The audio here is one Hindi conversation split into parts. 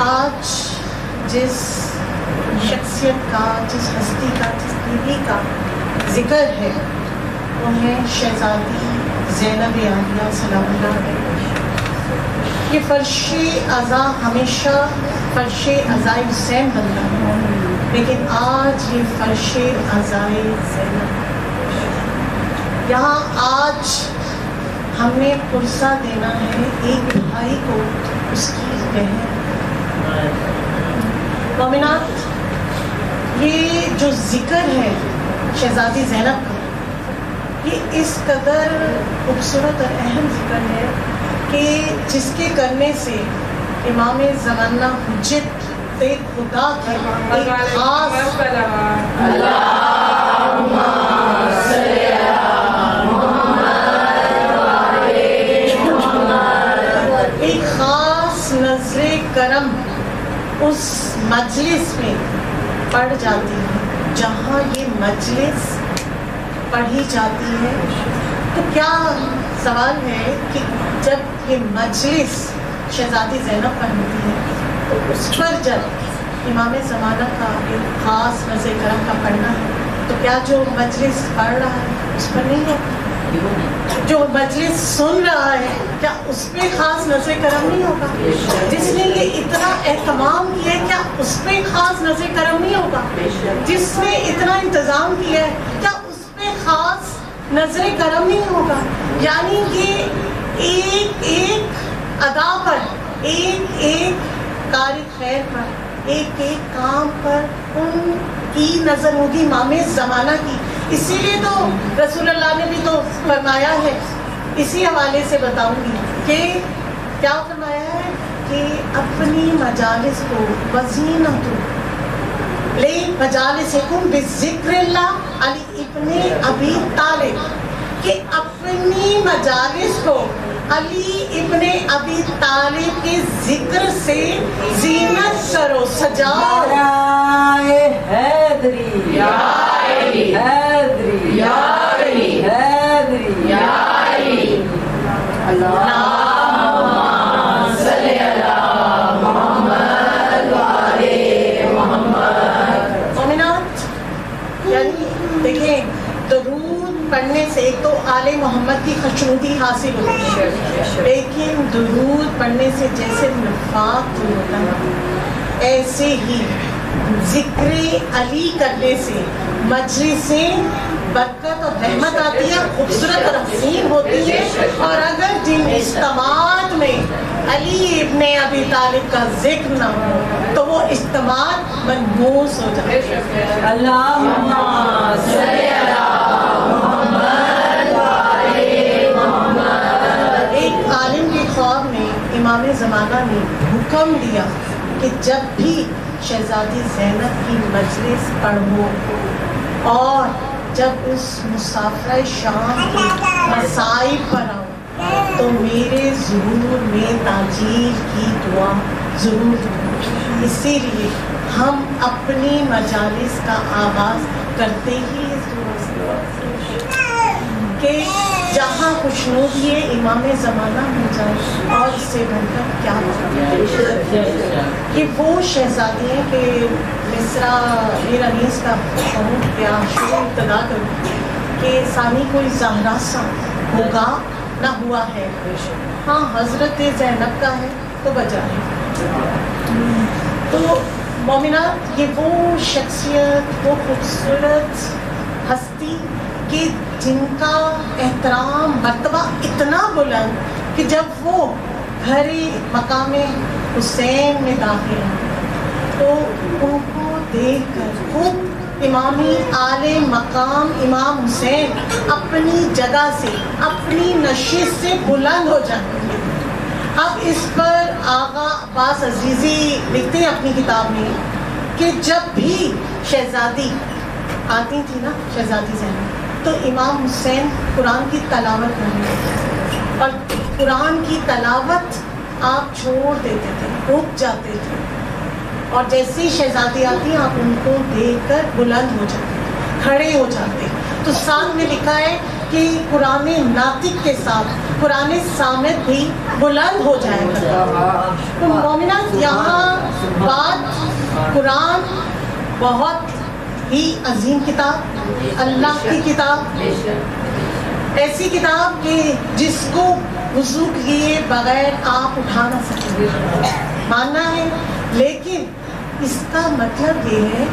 आज जिस शख्सियत का, जिस हस्ती का, जिस का ज़िक्र है वो है शहजादी जैनब आलिया। ये फर्श अज़ा हमेशा फर्श अज़ाई हुसैन बनता है लेकिन आज ये फर्श जैनब यहाँ आज हमने पुरसा देना है एक भाई को उसकी बहन। मोमिनात ये जो ज़िक्र है शहजादी जैनब का, ये इस कदर खूबसूरत और अहम ज़िक्र है कि जिसके करने से इमाम ज़माना हुज्जत पे खुदा की एक खास एक खास नज़र करम उस मजलिस में पड़ जाती है। जहाँ ये मजलिस पढ़ी जाती है तो क्या सवाल है कि जब ये मजलिस शहजादी जैनब पर होती है उस पर जब इमाम ज़माना का एक ख़ास नज़र करम का पढ़ना है तो क्या जो मजलिस पढ़ रहा है उस पर नहीं होता जो मजलिस सुन रहा है क्या उस पर खास नज़र करम नहीं होगा? जिसने ये इतना एहतमाम किया है क्या उस पर खास नज़र करम नहीं होगा? जिसने इतना इंतज़ाम किया है क्या उस पर खास नज़र करम नहीं होगा? यानी कि एक एक अदा पर एक एक कारी खैर पर, एक एक काम पर उनकी नज़र होगी मामे जमाना की। इसीलिए तो रसूलुल्लाह ने भी तो फरमाया है। इसी हवाले से बताऊँगी कि क्या फरमाया है कि अपनी मजालिस को वजीना तो ले मजालिस अली इब्ने अबी तालिब, कि अपनी मजालिस को अली इब्ने अबी तालिब के ज़िक्र से जीनत करो सजाओ हैदरी। हैदरी। हैदरी। यानी देखें दरूद पढ़ने से एक तो आले मोहम्मद की खशनूदी हासिल होती है लेकिन दरूद पढ़ने से जैसे नफाक होता है। ऐसे ही ज़िक्र अली करने से मजलिसें बरकत और रहमत आती है खूबसूरत हसीन होती है। और अगर जिन इज्तमात में अली इब्ने अबी तालिब का ज़िक्र न हो तो वो इज्तमात मनहूस हो जाते हैं। इमाम ज़माना ने हुक्म दिया कि जब भी शहजादी जैनब की मजलिस पढ़ो और जब उस मुसाफर शाम की मसाइब पर आओ तो मेरे ज़रूर में ताजीर की दुआ ज़रूर इसीलिए हम अपनी मजालिस का आगाज़ करते ही कि जहाँ खुशनूदी है इमाम ज़माना हो जाए और इससे बनकर क्या कि वो शहजादी हैं कि मिसरा, मीर अनीस का कहूँ क्या शुरू इब्तदा करूँ कि सानी कोई जहरा सा होगा, ना हुआ है। हाँ हज़रत जैनब का है तो बजा है। तो मोमिनात ये वो शख्सियत, वो खूबसूरत हस्ती कि जिनका एहतराम मर्तबा इतना बुलंद कि जब वो घर मकाम हुसैन में दाखिल तो उनको देख कर खुद इमामी आले मकाम इमाम हुसैन अपनी जगह से, अपनी नशीत से बुलंद हो जाते हैं। अब इस पर आगा अब्बास अजीज़ी लिखते हैं अपनी किताब में कि जब भी शहजादी आती थी ना, शहजादी जैनब तो इमाम हुसैन कुरान की तलावत कर थे और कुरान की तलावत आप छोड़ देते थे, रुक जाते थे। और जैसे ही शहजादी आती, आप उनको देखकर बुलंद हो जाते खड़े हो जाते तो साथ में लिखा है कि कुरान नातिक के साथ, कुरान सामित भी बुलंद हो जाएगा। तो मोमिना यहाँ बात कुरान बहुत ही अजीम किताब, अल्लाह की किताब। ऐसी किताब कि जिसको वज़ू किए बगैर आप उठा ना सकेंगे मानना है, लेकिन इसका मतलब ये है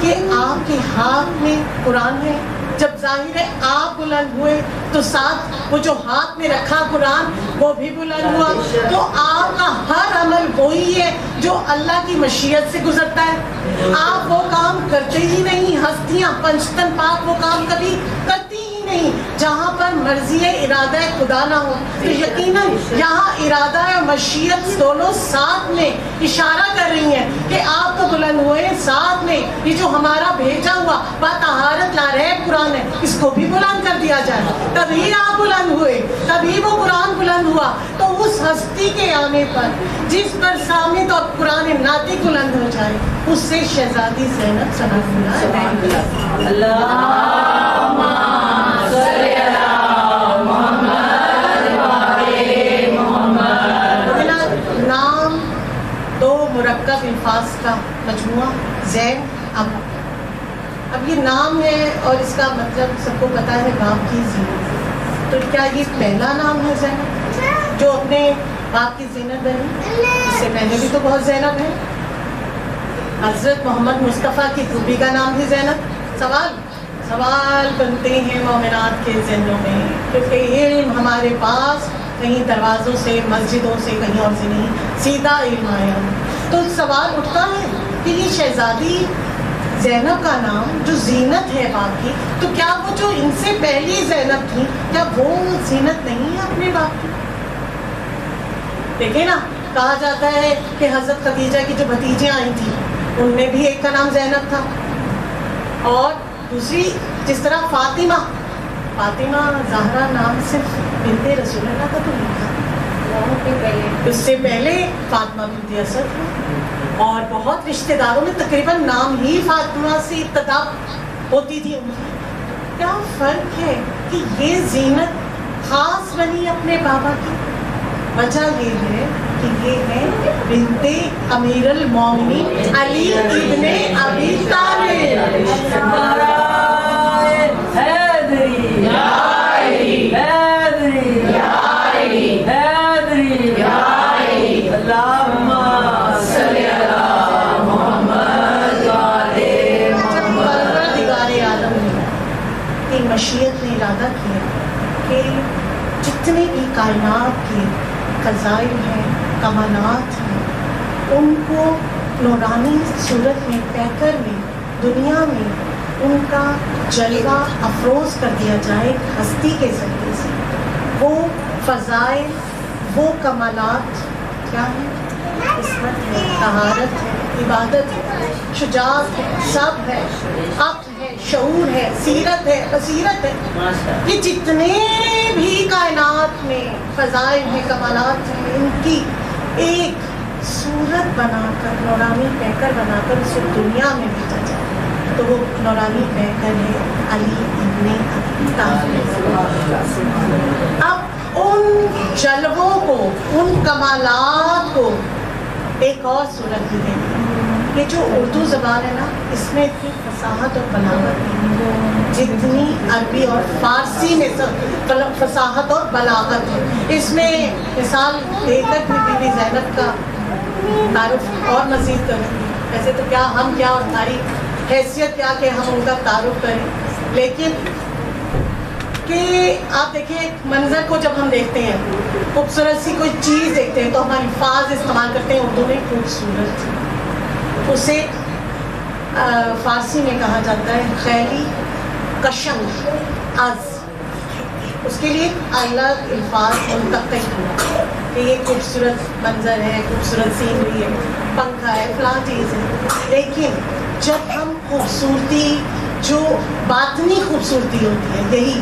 कि आपके हाथ में कुरान है। जब ज़ाहिर है आप बुलंद हुए तो साथ वो जो हाथ में रखा कुरान, वो भी बुलंद हुआ। तो आपका हर अमल वही है जो अल्लाह की मशीयत से गुजरता है। आप वो काम करते ही नहीं, हस्तियाँ, पंचतन पाप वो काम कभी करती ही नहीं, जहाँ पर मर्ज़ी इरादा खुदा ना हो। तो यकीनन, यहाँ इरादा और मशीयत दोनों साथ में इशारा कर रही हैं कि आप तो बुलंद हुए साथ में। ये जो हमारा भेजा हुआ बात तहारत ला रहे कुरान है, इसको भी बुलंद कर दिया जाए। तभी आप बुलंद हुए, तभी वो कुरान बुलंद हुआ। तो उस हस्ती के आने पर, जिस पर सामित और कुरान नाती बुलंद हो जाए, उससे शहजादी जैनब सना अल्लाह। मुरक्कब अल्फाज का मजमुआ, जैन, अब अब ये नाम है और इसका मतलब सबको पता है बाप की जीनत तो क्या ये पहला नाम है जैनब जो अपने बाप की जीनत बनी? इससे पहले भी तो बहुत जैनब है। हज़रत मोहम्मद मुस्तफ़ा की खूबी का नाम भी जैनब। सवाल? सवाल बनते हैं मोमिनात के जहनों में, क्योंकि इल्म हमारे पास कहीं दरवाज़ों से, मस्जिदों से कहीं और से नहीं, सीधा इल्म आया। तो सवाल उठता है कि ये शहजादी जैनब का नाम जो जीनत है बाप की तो क्या वो जो इनसे पहली जैनब थी, क्या वो जीनत नहीं है अपने बाप की? देखिए ना, कहा जाता है कि हज़रत खदीजा की जो भतीजियाँ आई थी, उनमें भी एक का नाम जैनब था। और दूसरी, जिस तरह फातिमा फातिमा जहरा नाम सिर्फ़ बिनते रसूल का तो लिखा उससे पहले फातिमा बिनते असद और बहुत रिश्तेदारों में तकरीबन नाम ही फातिमा से इब्तदा होती थी उनकी क्या फ़र्क है कि ये जीनत खास बनी अपने बाबा की? वजह ये है कि ये है बिनते अमीरुल मोमिनीन अली इब्ने अबी तालिब। हैदरी कायनात के फ़जाइल हैं, कमानात हैं। उनको नौरानी सूरत में, पैकर में, दुनिया में उनका जलवा अफरोज कर दिया जाए हस्ती के ज़रिए से। वो फ़जाइल, वो कमालत क्या है? किस्मत है, तहारत है, इबादत है, शुजात है, सब है अक्ल शऊर है सीरत है बसीरत है। ये जितने भी कायनात में फ़जाइल हैं कमालात हैं इनकी एक सूरत बनाकर नौरानी पैकर बनाकर उसे दुनिया में भेजा जाए। तो वो नौरानी पैकर है अली इब्ने अबी उन जलवों को उन कमालात को एक और सूरत दी गई। है ये जो उर्दू ज़बान है ना, इसमें इतनी फसाहत और बलागत है। जितनी अरबी और फारसी में फसाहत और बलागत है। इसमें मिसाल देकर भी बीबी जैनब का तारुफ और मज़ीद करूँगी वैसे तो क्या हम, क्या और हमारी हैसियत, क्या कि हम उनका तारुफ करें? लेकिन कि आप देखिए एक मंजर को जब हम देखते हैं, खूबसूरत सी कोई चीज़ देखते हैं तो हम अल्फाज इस्तेमाल करते हैं उर्दू में, खूबसूरत। उसे फारसी में कहा जाता है, खैली कशम अज। उसके लिए अलग अल्फाज मुंतकिल हुआ कि ये खूबसूरत मंजर है, खूबसूरत सीनरी है, पंखा है फला चीज़ है। लेकिन जब हम खूबसूरती, जो बातनी खूबसूरती होती है, यही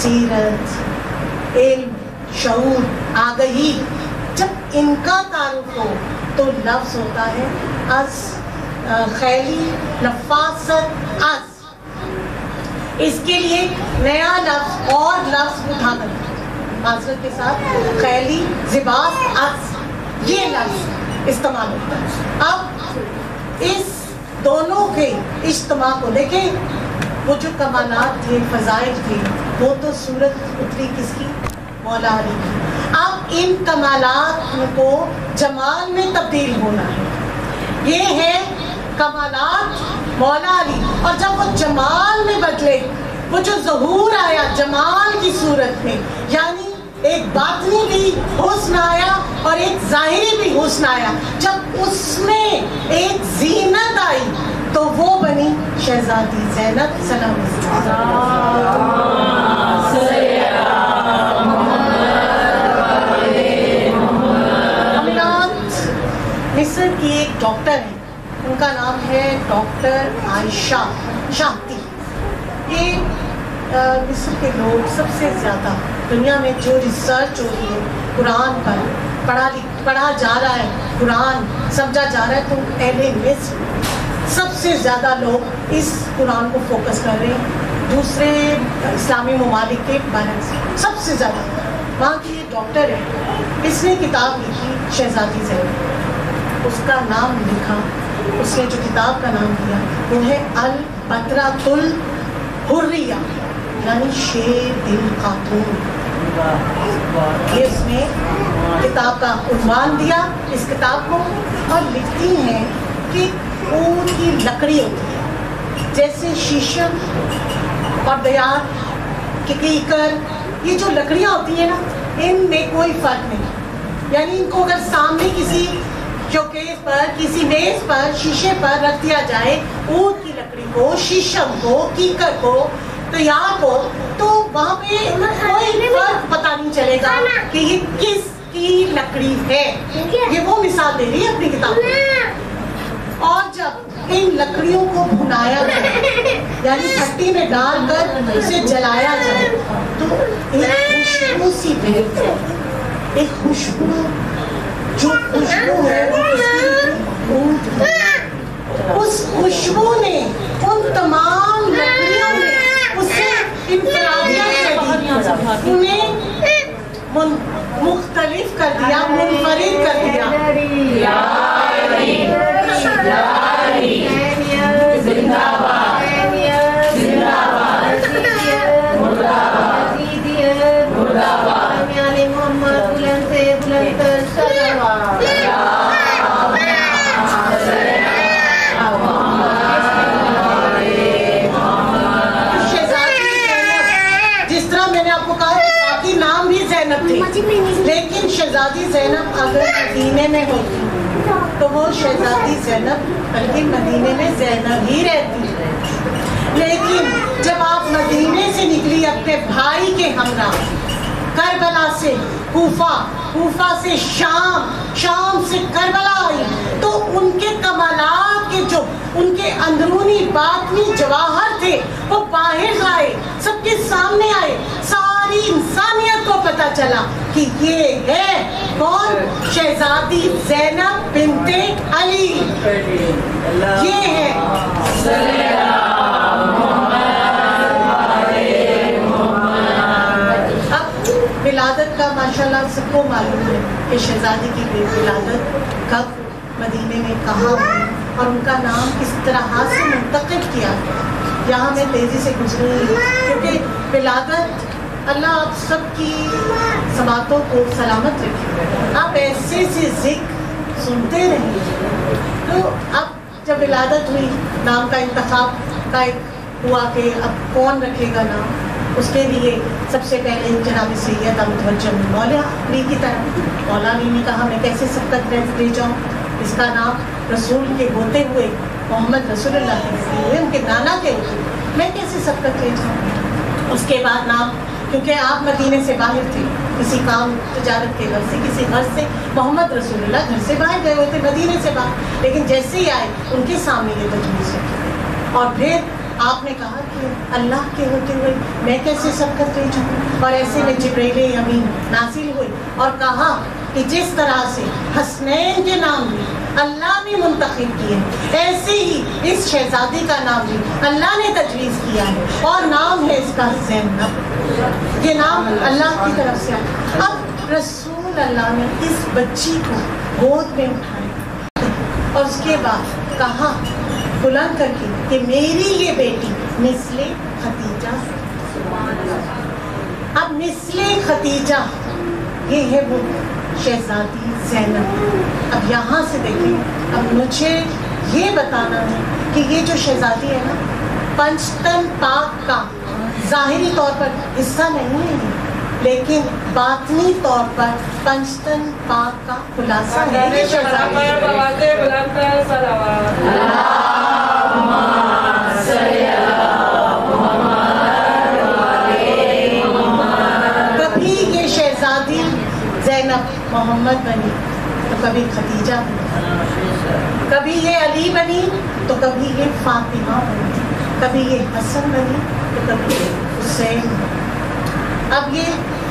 सीरत, इल्म, शऊर, आगही, जब इनका तारुफ हो तो लफ्ज़ होता है अज अ, खैली नफासत अज इसके लिए नया लफ्ज और लफ्ज उठाकर के साथ खैली जिबास अस ये लफ्ज इस्तेमाल होता है। अब इस दोनों के इज्तम को देखें। वो जो कमालात थे फजाइल थे। वो तो सूरत उतरी किसकी? मौला अली की। अब इन कमालात को जमाल में तब्दील होना है। ये है कमालात मौला अली। और जब वो जमाल में बदले, वो जो जहूर आया जमाल की सूरत में, यानी एक बातनी भी हुस्न आया और एक जाहिरी भी हुस्न आया, जब उसमें एक जीनत आई तो वो बनी शहजादी जैनब सलाम। मिस्र की एक डॉक्टर है। उनका नाम है डॉक्टर आयशा शांति। ये मिस्र के लोग सबसे ज़्यादा दुनिया में जो रिसर्च हो रही है, कुरान पर पढ़ा पढ़ा जा रहा है, कुरान समझा जा रहा है तो पहले मिस्र सबसे ज़्यादा लोग इस कुरान को फोकस कर रहे हैं। दूसरे इस्लामी ममालिक के बारे से सबसे ज़्यादा। वहाँ की एक डॉक्टर है, इसने किताब लिखी, शहजादी जैनब उसका नाम लिखा, उसने जो किताब का नाम दिया वो है अल बतरातुल हुर्रिया, यानी शेर दिल खातून। ये उसने किताब का उन्वान दिया, इस किताब को, और लिखती हैं कि ऊन की लकड़ी होती है। जैसे शीशम और दयार किकर ये जो लकड़ियाँ होती है ना, इनमें कोई फ़र्क नहीं। यानी इनको अगर सामने किसी शोकेस पर किसी मेज पर शीशे पर रख दिया जाए। ऊन की लकड़ी को शीशम को कीकर को तैयार को तो वहाँ पे कोई फ़र्क पता नहीं चलेगा कि ये किस की लकड़ी है। ये वो मिसाल दे रही है अपनी किताब में। और जब इन लकड़ियों को भुनाया जाए यानी भट्टी में डालकर उसे जलाया जाए तो एक खुशबू सी बहती है। एक खुशबू जो है में। उस खुशबू ने उन तमाम लकड़ियों ने उसे उन्हें मुख्तलिफ़ कर दिया मुनफरिद कर दिया मोहम्मद लेकिन शहजादी जैनब अगर मदीने में होती तो वो शहजादी जैनब बल्कि मदीने में जैनब ही रहती। लेकिन जब आप मदीने से निकली अपने भाई के हमरा करबला से कूफा कूफा से शाम शाम से करबला आई तो उनके कमालात के जो, उनके अंदरूनी बातनी जवाहर थे, वो बाहर आए, सबके सामने आए, सारी इंसानियत पता चला कि ये है कौन? शहजादी जैनब बिनते अली। ये है। अब विलादत का, माशाल्लाह, सबको मालूम है कि शहजादी की विलादत कब मदीने में कहाँ और उनका नाम किस तरह से मुंतखब किया गया। यहाँ मैं तेज़ी से गुजरूँगी क्योंकि विलादत अल्लाह आप सबकी समातों को सलामत रखे आप ऐसे से ज़िक्र सुनते रहिए। तो अब जब विलादत हुई, नाम का इंतखाब का हुआ कि अब कौन रखेगा नाम? उसके लिए सबसे पहले जनाब सैयद अमतवजम मौला अली की तरफ़। मौला ने कहा, मैं कैसे सबका ग्रंथ ले जाऊँ? इसका नाम रसूल के होते हुए मोहम्मद रसूलुल्लाह के होते हुए उनके नाना के होते हुए मैं कैसे सबकत ले जाऊँ? उसके बाद नाम क्योंकि आप मदीने से बाहर थे, किसी काम तजारत के घर से, किसी घर से, मोहम्मद रसूलुल्लाह घर से बाहर गए हुए थे, मदीने से बाहर। लेकिन जैसे ही आए, उनके सामने ये तजवीज़ रखी और फिर आपने कहा कि अल्लाह के होते हुए मैं कैसे सबकत ले जाऊँ और ऐसे में जब्रील अमीन नासिल हुई और कहा कि जिस तरह से हसनैन के नाम भी अल्लाह ने मुंतखब किए, ऐसे ही इस शहजादी का नाम भी अल्लाह ने तजवीज़ किया है। और नाम है इसका जैनब। ये नाम अल्लाह की तरफ़ से आया अब रसूल अल्लाह ने इस बच्ची को गोद में उठाया और उसके बाद कहा, बुलंद करके कि मेरी ये बेटी मिसले खतीजा अब मिसले खतीजा, ये है वो शहजादी जैनब। अब यहाँ से देखिए, अब मुझे ये बताना है कि ये जो शहजादी है ना, पंचतन पाक का जाहिरी तौर पर हिस्सा नहीं है। लेकिन बातनी तौर पर पंचतन पाक का खुलासा है। कभी ये शहजादी जैनब मोहम्मद बनी तो कभी खदीजा बनी। कभी ये अली बनी तो कभी ये फातिमा बनी। कभी ये हसन बनी हुसैन अब ये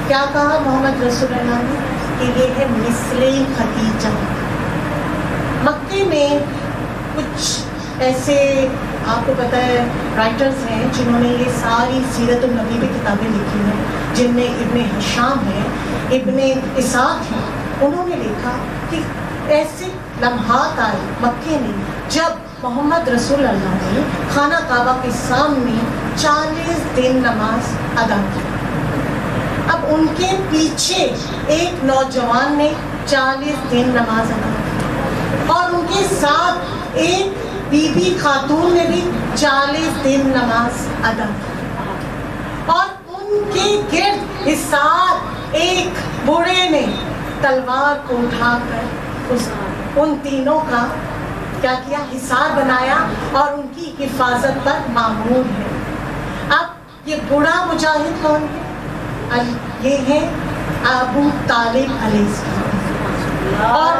क्या कहा मोहम्मद रसूलुल्लाह ने? कि ये है मिसले खदीजा। मक्के में कुछ ऐसे, आपको पता है राइटर्स हैं जिन्होंने ये सारी सीरत नबी में किताबें लिखी हैं, जिनमें इब्ने हशाम है, इब्ने इसाक है। उन्होंने लिखा कि ऐसे लम्हात आए मक्के में जब मोहम्मद रसूल अल्लाह ने खाना काबा के सामने चालीस दिन नमाज़ अदा की। अब उनके पीछे एक नौजवान ने चालीस दिन नमाज़ अदा की। और उनके साथ एक बीबी खातून ने भी चालीस दिन नमाज़ अदा की। और उनके गिर्द हिसार एक बूढ़े ने तलवार को उठाकर उस उन तीनों का क्या किया? हिसार बनाया और उनकी हिफाजत पर मामूल है। अब ये बूढ़ा मुजाहिद कौन है? ये है अबू तालिब और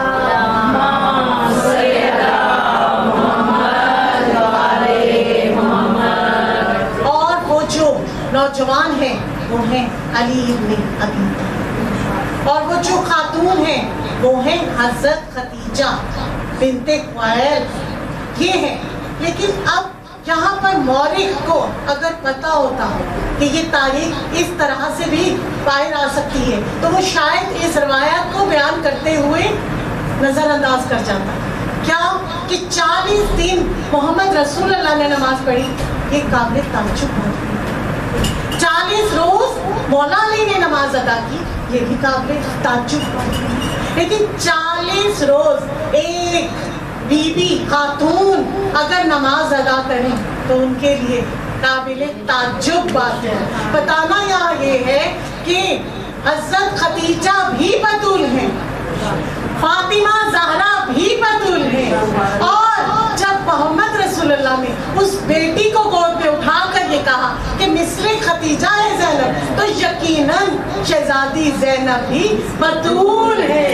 और वो जो नौजवान है, वो है अली इब्ने अबी। और वो जो खातून है, वो है हज़रत खतीजा बिनते ख्वाइल। ये है। लेकिन अब यहाँ पर मौरिक को अगर पता होता हो कि ये तारीख इस तरह से भी बाहर आ सकती है तो वो शायद इस रवायत को बयान करते हुए नज़रअंदाज कर जाता। क्या कि 40 दिन मोहम्मद रसूल अल्लाह ने नमाज़ पढ़ी, ये काबिल ताजुब है चालीस रोज मौला अली ने नमाज़ अदा की, ये भी काबिल ताजुब लेकिन चालीस रोज एक बीबी खातून अगर नमाज़ अदा करें तो उनके लिए काबिल ताजुब बात है। बताना यहाँ ये है कि हज़रत खतीजा भी बतूल हैं, फातिमा जहरा भी बतूल है और रसूलुल्लाह ने उस बेटी को गोद में उठाकर ये कहा कि मिसले खतीजा है जैनब। तो यकीनन शहजादी जैनब भी बतूल है।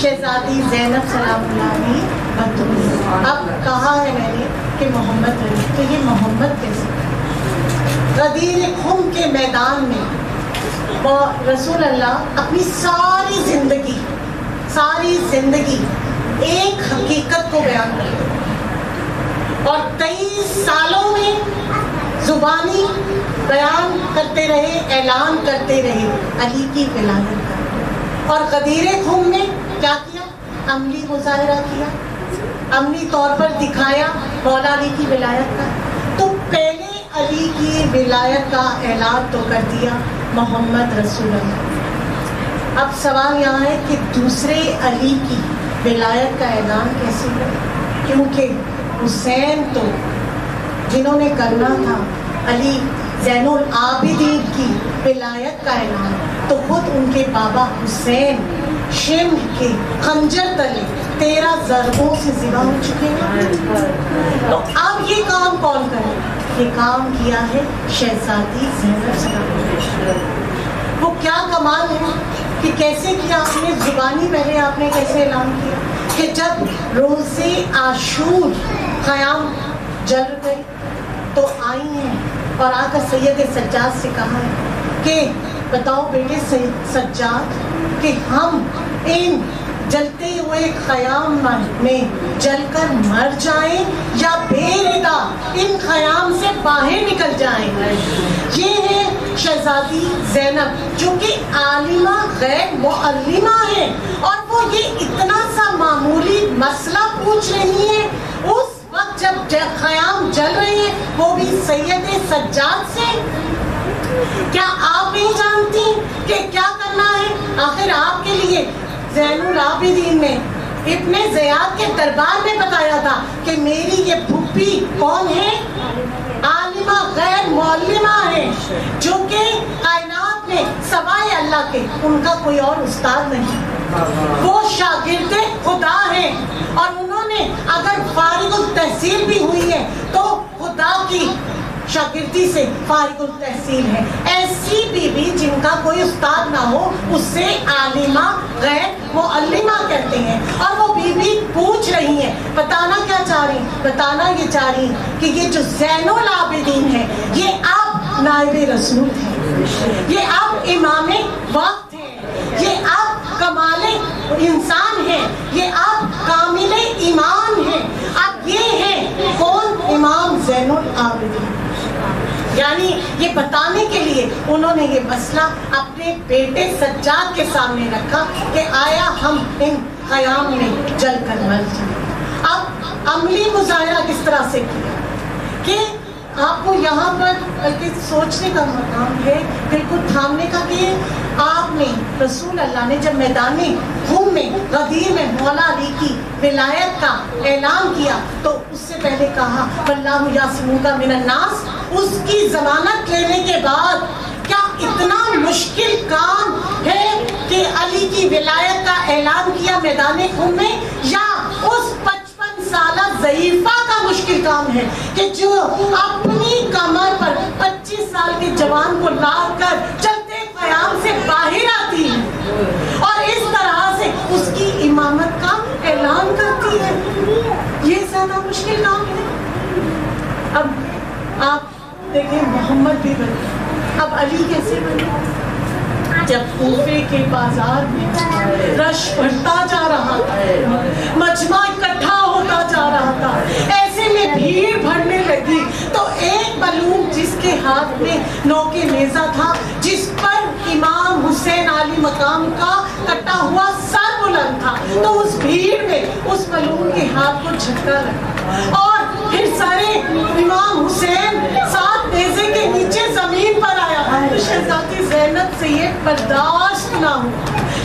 शहजादी जैनब सलाम अब कहा है मैंने कि मोहम्मद रही तो ये मोहम्मद कैसे? गदीर खुम के मैदान में रसूल अल्लाह अपनी सारी ज़िंदगी सारी ज़िंदगी एक हकीकत को बयान करते और तेईस सालों में जुबानी बयान करते रहे, ऐलान करते रहे, अली की विलायत का। और गदीर खुम में क्या किया अमली मुजाहरा किया, अमली तौर पर दिखाया मौला अली की विलायत का। तो पहले अली की विलायत का ऐलान तो कर दिया मोहम्मद रसूल अब सवाल यहाँ है कि दूसरे अली की विलायत का ऐलान कैसे हुआ? क्योंकि हुसैन तो जिन्होंने करना था, अली जैनुल आबिदीन की विलायत का ऐलान तो खुद उनके बाबा हुसैन शिम के खंजर तले तेरह जरबों से जिबा हो चुके हैं। तो अब ये काम कौन करे? ये काम किया है शहजादी वो क्या कमाल है कि कैसे किया आपने जुबानी पहले आपने कैसे ऐलान किया कि जब रोज़े आशूर क़याम जल गए तो आई हैं। और आकर सैयद सज्जाद से कहा है कि बताओ बेटे सज्जाद, कि हम इन जलते हुए ख़याम में जलकर मर जाएँ या बेरिदा इन ख़याम से बाहर निकल जाएँ? ये है शहजादी जैनब, जो कि आलिमा गैर मुअल्लिमा है और वो ये इतना सा मामूली मसला पूछ रही है। उस वक्त जब ख़याम जल रहे हैं, वो भी सैयद सज्जाद से। क्या आप नहीं जानती कि क्या करना है? आखिर आपके लिए जैनुल ने इतने जयाद के दरबार में बताया था कि मेरी ये भुप्पी कौन है? आलिमा, गैर मौलिमा है, जो कि कायनात में सवाए अल्लाह के। उनका कोई और उस्ताद नहीं। वो शागिर्द खुदा है। और उन्होंने अगर फारिगुल तहसील भी हुई है तो खुदा की शागिर्दी से फारिगुल तहसील है। ऐसी बीबी जिनका कोई उस्ताद ना हो, उससे आलिमा गैर मुअल्लिमा कहते हैं। और वो बीबी पूछ रही है, बताना क्या चाह रही, बताना ये चाह रही कि ये जो जैनुल आबिदीन है, ये आप नायब रसूल हैं। ये आप इमाम वक्त हैं। ये आप कमाले इंसान हैं। ये आप कामिल ईमान हैं। आप ये हैं, कौन? इमाम जैनुल आबिदीन। यानी ये बताने के लिए उन्होंने ये मसला अपने बेटे सज्जाद के सामने रखा कि आया हम इन कयाम में जल कर मर जाए। अब अमली मुजाहरा किस तरह से किया? कि आपको यहाँ पर सोचने का मकाम है? बिल्कुल थामने का कि आपने रसूल अल्लाह ने जब मैदानी खून में, गदीर में मौला अली की विलायत का ऐलान किया तो उससे पहले कहा, वल्लाहु यासिमू का मिनन्नास उसकी जमानत लेने के बाद क्या इतना मुश्किल काम है कि अली की विलायत का ऐलान किया मैदान खून में? या साल जयीफा का मुश्किल काम है कि जो अपनी कमर पर 25 साल के जवान को लाद कर चलते कयाम से बाहर आती है और इस तरह से उसकी इमामत का ऐलान करती है। ये ज़्यादा मुश्किल काम है। अब आप देखें, मोहम्मद भी बने अब अली कैसे बने जब कूफे के बाज़ार में रश बढ़ता जा रहा था। मजमा इकट्ठा होता जा रहा था। ऐसे में भीड़ भरने लगी। तो एक बलून जिसके हाथ में नौके नेजा था, जिस पर इमाम हुसैन अली मकाम का कटा हुआ सर बुलंद था। तो उस भीड़ में उस बलून के हाथ को झटका लगा। और फिर सारे इमाम हुसैन सात नेजे के नीचे ज़मीन पर आया। तो शहजादी जैनब से ये बर्दाश्त ना हो।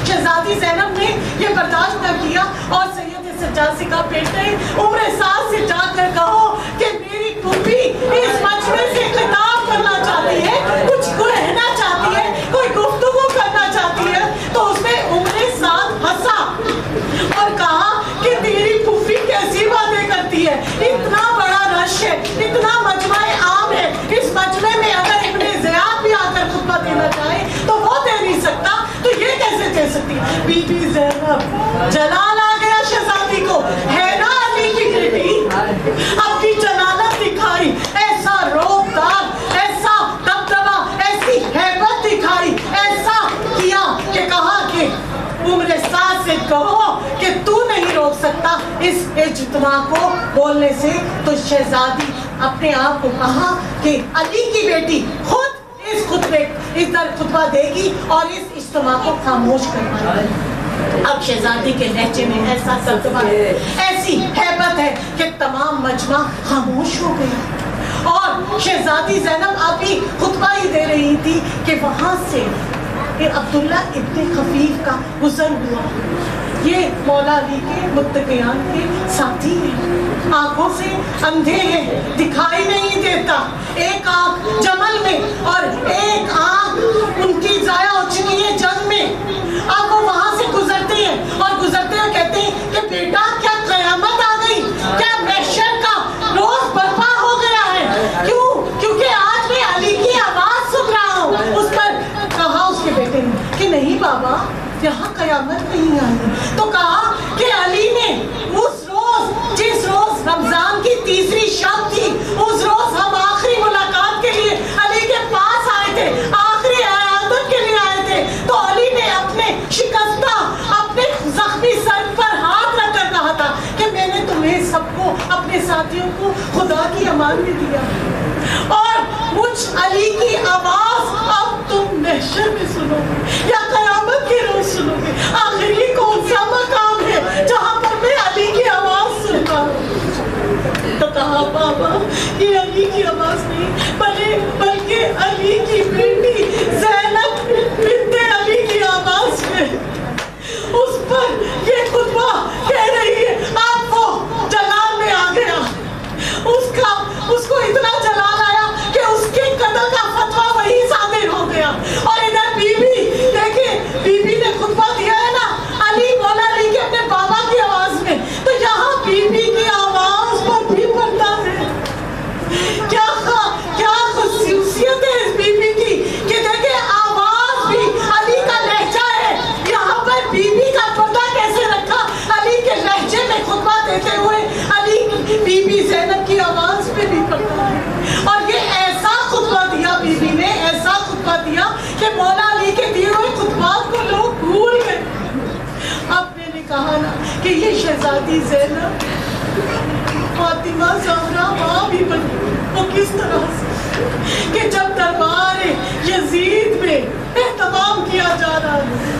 शहजादी जैनब ने ये बर्दाश्त न किया और सैयद सज्जाद से कहा बेटे उम्र सास से जाकर कहो कि मेरी कुपी इस मजमे से खिताब करना चाहती है, कुछ कहना चाहती है, कोई गुफ्तगू करना चाहती है। तो उसने उम्र साथ हंसा और कहा कैसी बातें करती है। इतना बड़ा रश है, इतना मजमा आम है। इस मजमे में अगर इब्ने ज़ियाद भी आकर खुतबा देना चाहे तो वो दे नहीं सकता। तो ये कैसे दे सकती? बीबी जैनब, जलाल आ गया शहजादी को। है ना अली की बेटी? अपनी जलालत दिखाई, ऐसा रोबदार, ऐसा दबदबा, ऐसी हैबत दिखाई, ऐसा किया कि कहा कि, उम्र सास से कहो सकता इस इज्तमा को बोलने से तो शहजादी अपने आप को कहा कि अली की बेटी खुद इस खुतबे, इस दर खुतबा देगी और इस इज्तमा को खामोश करवाएगी अब शहजादी के लहजे में ऐसा दबदबा ऐसी हैबत है कि तमाम मजमा खामोश हो गया और शहजादी जैनब ही खुतबा ही दे रही थी कि वहाँ से अब्दुल्ला इब्ने खफीफ का गुजर हुआ। ये मौला अली के, मुत्तकियान के साथी हैं। आँखों से अंधे हैं, दिखाई नहीं देता। एक आँख जमल में और एक आँख उनकी जाया हो चुकी है जंग में। अब वो वहाँ से गुजरते हैं और गुजरते हुए कहते हैं कि बेटा, क्या कयामत आ गई? क्या महशर का रोज बर्पा हो गया है? क्यों? क्योंकि आज मैं अली की आवाज़ सुन रहा हूँ। उस पर कहा उसके बेटे ने कि नहीं बाबा यहाँ कयामत नहीं आई तो कहा कि अली ने उस रोज, जिस रोज रमज़ान की तीसरी शब थी उस रोज हम आखिरी मुलाकात के लिए अली के पास आए थे आखिरी आयादत के लिए आए थे तो अली ने अपने शिकस्ता अपने जख्मी सर पर हाथ रख कर कहा था कि मैंने तुम्हें सबको अपने साथियों को खुदा की अमान में दिया और मुझ अली की आवाज़ अब तुम महशर में सुनोगे या कयामत के रोज सुनोगे आखिर ये कौन सा मकाम है जहाँ पर मैं अली की आवाज़ सुनता हूँ तो कहा बाबा ये अली की आवाज़ नहीं बल्कि बल्कि अली की बेटी जैनब बिनते अली की आवाज़ में उस पर ये खुतबा कह रही है आप वो जलाल में आ गया उसका उसको इतना जलाल आया कि उसके कदम का फतवा वही साबित हो गया और इधर बीबी देखिए बीबी ने खुतबा दिया है ना अली मौला अली के अपने बाबा की आवाज़ में तो यहाँ बीबी की आवाज़ पर भी पड़ता है क्या क्या खसूसियत है इस बीबी की कि देखिए आवाज़ भी अली का लहजा है यहाँ पर बीबी का पता कैसे रखा अली के लहजे में खुतबा देते हुए अली बीबी जैनब की आवाज़ पे भी पड़ता है और ये ऐसा खुतबा दिया बीबी ने ऐसा खुतबा दिया कि मौला अली के दिए हुए खुतबात को लोग भूल गए अब मैंने कहा ना कि ये शहजादी जैनब फातिमा जहरा माँ भी बनी किस तरह से कि जब दरबार यजीद में एहतमाम किया जा रहा है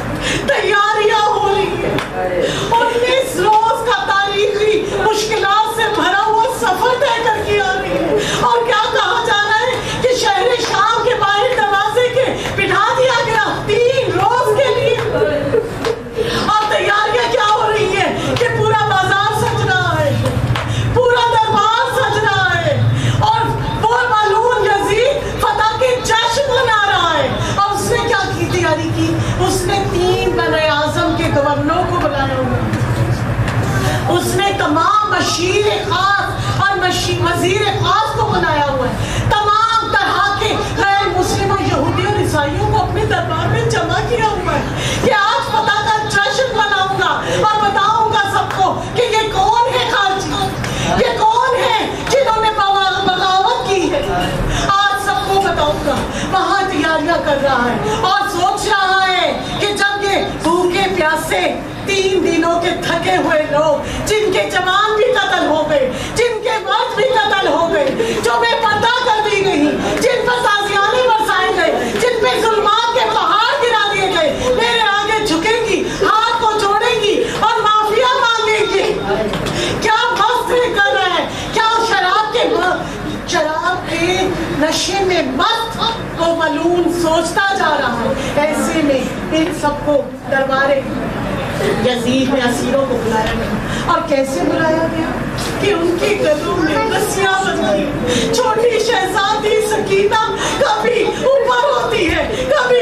तैयारियाँ हो रही है। और इस रोज का तारीखी मुश्किल से भरा हुआ सफ़र तय करके आ रही है। और क्या कहा जा रहा है कि शहर शाम के बाहर दरवाजे के बिठा दिया गया तीन रोज के लिए और तैयारियाँ क्या हो रही है कि पूरा बाज़ार सज रहा है पूरा दरबार सज रहा है और वो मालूम यजीद फतह के जश्न मना रहा है और उसने क्या की तैयारी की उसने तीन बने आज़म के गवर्नरों को बुलाया हुआ उसने तमाम मशीर खास और वज़ीर खास को बनाया हुआ है। तमाम तरह के गैर मुस्लिम और यहूदी और ईसाइयों को अपने दरबार में जमा किया हुआ है कि आज पता का जश्न मनाऊँगा और बताऊँगा सबको कि ये कौन है खालची ये कौन है जिन्होंने बगावत की है? आज सबको बताऊँगा। वहाँ तैयारियाँ कर रहा है और सोच रहा है कि जब ये भूखे प्यासे तीन दिनों के थके हुए लोग, जिनके जवान भी कत्ल हो गए भी जो बेपर्दा कर दी गई, जिन पर ताजियाने बरसाए गए, जिन पे जुल्मात के पहाड़ गिरा दिए गए, मेरे आगे झुकेंगी, हाथ को जोड़ेंगी और माफिया मांगेंगी। क्या मस्त कर रहा है? क्या शराब के शराब के नशे में मस्त वो मलून सोचता जा रहा है। ऐसे में इन सबको दरबारे, यजीद में असीरों को बुलाया गया। और कैसे बुलाया गया? कि उनके गलों में रस्सियाँ बंध। छोटी शहजादी सकीना कभी ऊपर होती है कभी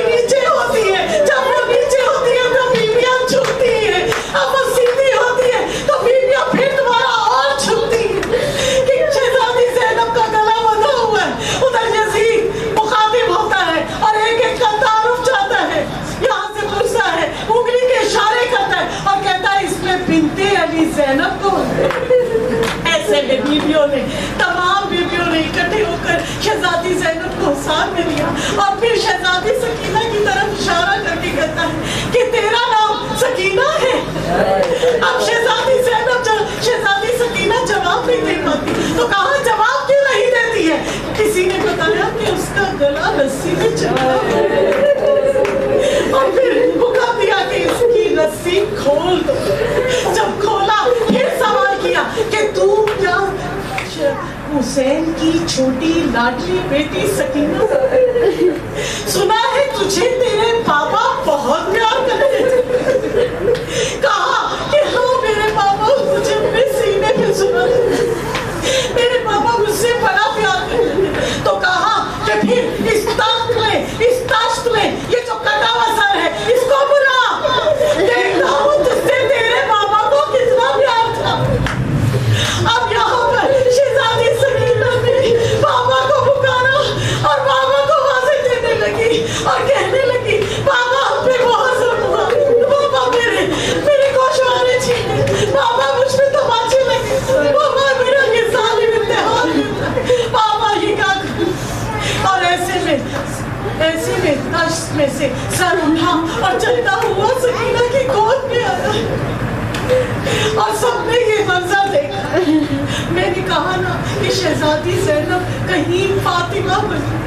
कहा ना कि शहजादी जैनब कहीं फातिमा बनी।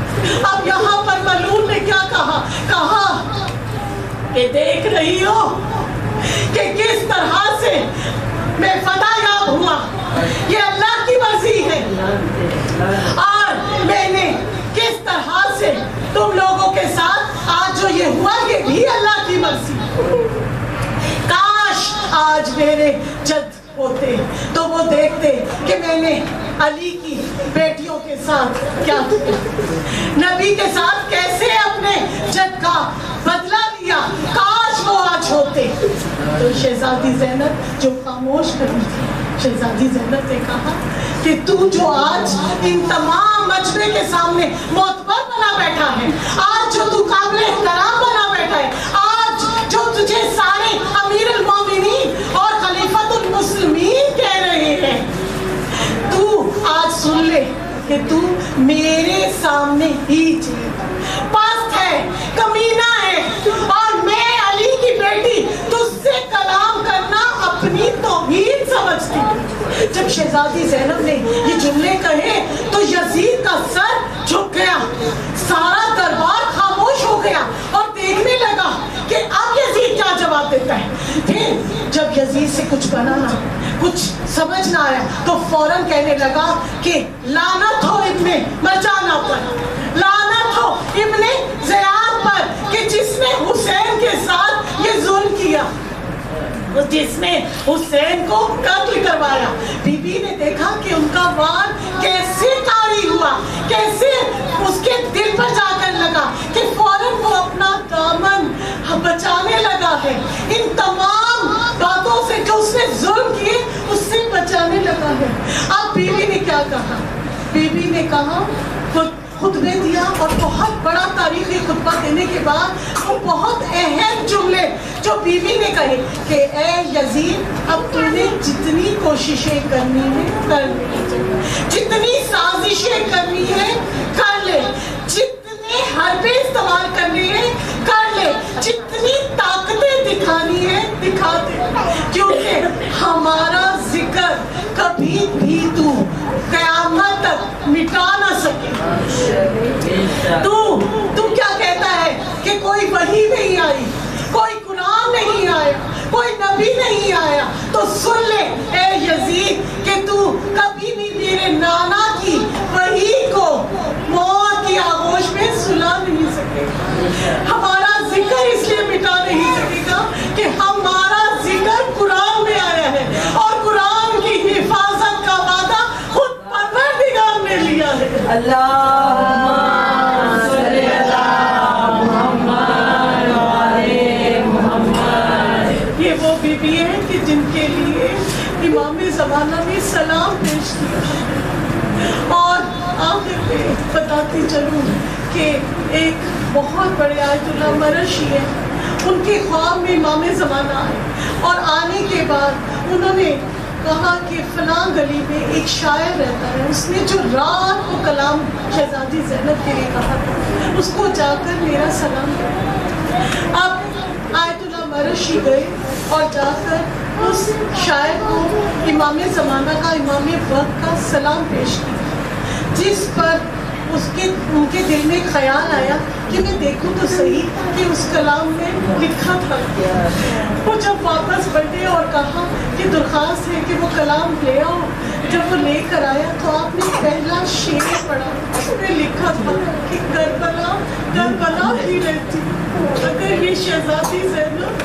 अब यहाँ पर मलून ने क्या कहा? कहा कि देख रही हो कि किस तरह से मैं फतायाब हुआ। ये अल्लाह की मर्ज़ी है। और मैंने किस तरह से तुम लोगों के साथ आज जो ये हुआ, ये भी अल्लाह की मर्ज़ी काश आज मेरे जद होते तो वो देखते कि मैंने अली की बेटियों के साथ क्या किया। नबी के साथ कैसे अपने जद का बदला लिया, काश वो आज होते। तो शहजादी जैनब जो खामोश करी थी, शहजादी जैनब ने कहा कि तू जो आज इन तमाम मजबे के सामने मोतबर बना बैठा है, आज जो तू काबिल बना बैठा है, आज जो तुझे सारे अमीर मोमिनीन और खलीफतुल मुस्लिमीन कह रहे हैं तू आज सुन ले कि तू मेरे सामने ही पस्त है, कमीना है, और मैं अली की बेटी, तुझसे कलाम करना अपनी तौहीन समझती जब शहजादी जैनब ने ये जुमले कहे तो यजीद का सर झुक गया, सारा दरबार खामोश हो गया, और देखने लगा कि अब यजीद क्या जवाब देता है। फिर जब यजीद से कुछ बना ना कुछ समझ ना आया तो फ़ौरन कहने लगा कि, लानत हो इब्ने मचाना पर लानत हो इब्ने जयाद पर कि जिसने हुसैन के साथ ये जुल्म किया। जिसने हुसैन को कत्ल करवाया। बीबी ने देखा कि उनका वार कैसे कारी हुआ, कैसे उसके दिल पर जाकर लगा कि फ़ौरन वो अपना दामन बचाने लगा है। इन तमाम बातों से जो उसने जुल्म किए, उससे बचाने लगा है। अब बीबी ने क्या कहा? बीबी ने कहा खुतबे दिया और बहुत बड़ा तारीखी खुतबा देने के बाद वो बहुत अहम जुमले जो बीबी ने कहे कि, ए यजीद, अब तूने जितनी कोशिशें करनी है, कर ले। जितनी साजिशें करनी है, कर ले। जितने पे इस्तेमाल करनी है कर ले। जितनी ताकतें दिखानी है दिखा दे। क्योंकि हमारा ज़िक्र कभी भी तू कयामत तक मिटा ना सके। तू तू क्या कहता है कि कोई वही नहीं आई कोई कुरान नहीं आया कोई नबी नहीं आया तो सुन ले ए यजीद कि तू कभी भी मेरे नाना की वही को मौत की आगोश में सुला नहीं सकेगा हमारा ज़िक्र इसलिए मिटा नहीं सकेगा कि हमारा ज़िक्र कुरान में आया है और कुरान की हिफाजत का वादा खुद परवरदिगार ने लिया है। अल्लाहुम्मा सल्ली अला मुहम्मद व आले मुहम्मद। ये वो बीबी है जिनके लिए इमाम जमाना ने सलाम पेश किया और आखिर में बताती चलूँ कि एक बहुत बड़े आयतुल्ला मरशी है। उनके ख्वाब में इमाम ज़माना आए और आने के बाद उन्होंने कहा कि फलां गली में एक शायर रहता है। उसने जो रात को कलाम शहजादी जैनब के लिए कहा था, उसको जाकर मेरा सलाम अब आयतुल्ला मरशी गए और जाकर उस शायर को इमाम ज़माना का, इमाम वक्त का सलाम पेश किया, जिस पर उसके उनके दिल में ख्याल आया कि मैं देखूँ तो सही कि उस कलाम में लिखा था वो जब वापस बढ़े और कहा कि दरख्वास्त है कि वो कलाम ले आओ जब वो लेकर आया तो आपने पहला शेर पढ़ा उसमें लिखा था कि करबला करबला ही रहती अगर ये शहजादी Zainab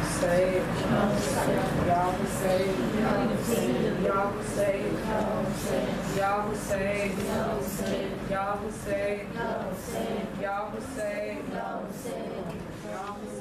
Hussein, Ya Hussein, Ya Hussein, Ya Hussein, Ya Hussein, Ya Hussein, Ya Hussein, Ya Hussein, Ya Hussein, Ya Hussein.